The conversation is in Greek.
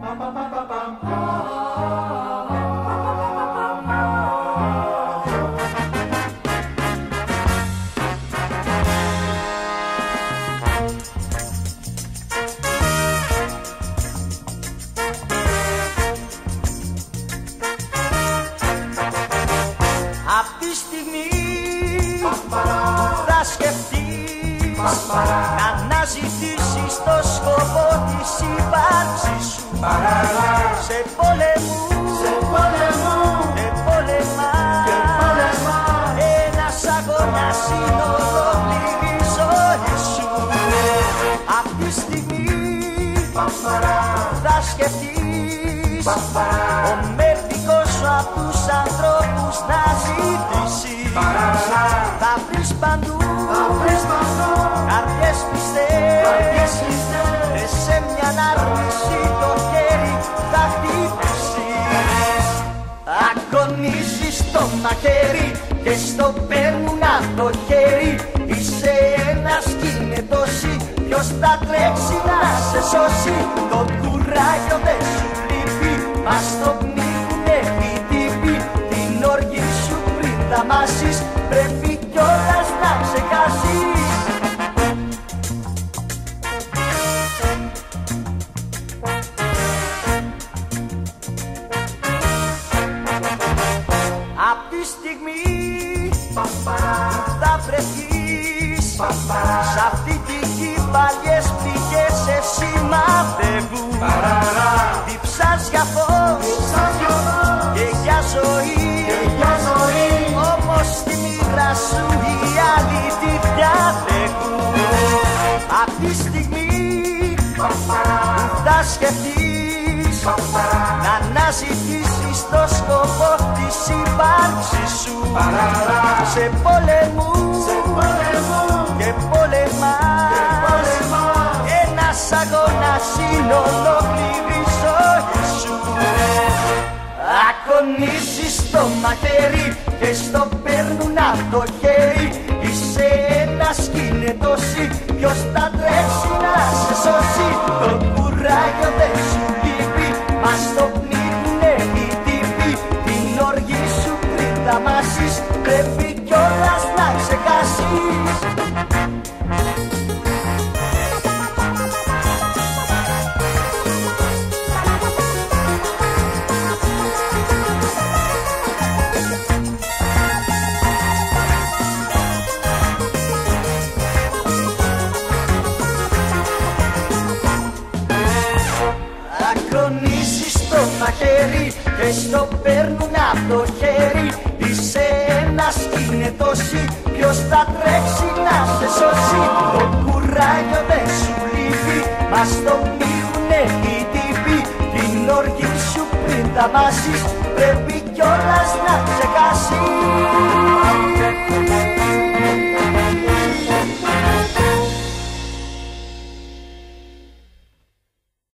να αναζητήσεις το σκοπό της ύπαρξης σου σε πολεμούς και πόλεμα. Ένας αγώνας είναι ολόκληρη η ζωή σου. Απ' τη στιγμή θα σκεφτείς ο μερτικός σου απ' τους ανθρώπους να ζητήσεις. Θα βρεις παντού καρδιές πιστές. Και σε μια άρνηση Ακονίζεις το μαχαίρι και στο παίρνουν από το χέρι. Είσαι ένας κι είναι τόσοι Ποιος θα τρέξει να σε σώσει. Το κουράγιο δεν σου λείπει Μας το πνίγουνε οι τύποι. Την οργή σου πριν τα μάσεις Πρέπει τη στιγμή θα βρεθείς. Σ' αυτή τη γη παλιές πηγές σε σημαδεύουν Διψάς για φως. Και για ζωή. Όμως στη μοίρα σου οι άλλοι τη διαδέχουν Απ' τη στιγμή θα σκεφτείς να αναζητήσεις το σκοπό της ύπαρξης σου σε πολεμούς και πόλεμα. Ένας αγώνας είναι ολόκληρης η ζωή σου. Ακονίζεις το μαχαίρι και στο παίρνουν από το χέρι. Είσαι ένας κι είναι τόσοι το μαχαίρι και στο παίρνουν από το χέρι. Είσαι ένας κι είναι τόσοι Ποιος θα τρέξει να σε σώσει. Το κουράγιο δεν σου λείπει Μας το πνίγουνε οι τύποι. Την οργή σου πριν τα μάσεις Πρέπει κιόλας να ξεχάσεις